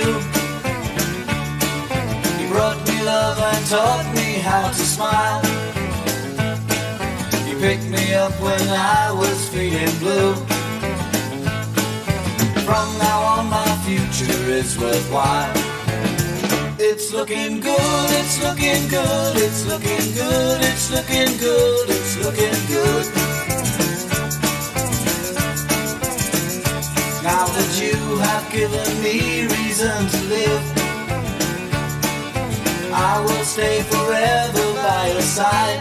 you. You brought me love and taught me how to smile. You picked me up when I was feeling blue. From now on, my future is worthwhile. It's looking good, it's looking good, it's looking good, it's looking good, it's looking good. It's looking good. Now that you have given me reason stay forever by your side.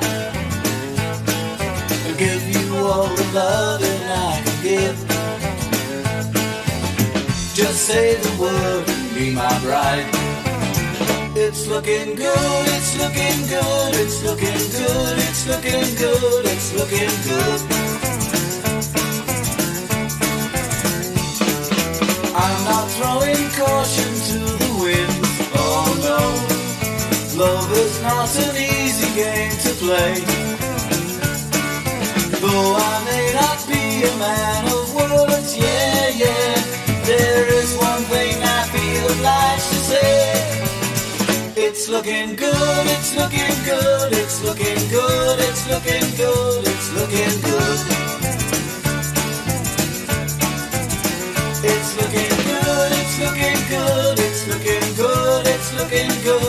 I'll give you all the loving I can give. Just say the word and be my bride. It's looking good, it's looking good, it's looking good, it's looking good, it's looking good. I'm not throwing caution to Not an easy game to play. Though I may not be a man of words, yeah, yeah. There is one thing I feel obliged to say. It's looking good, it's looking good, it's looking good, it's looking good, it's looking good. It's looking good, it's looking good, it's looking good, it's looking good.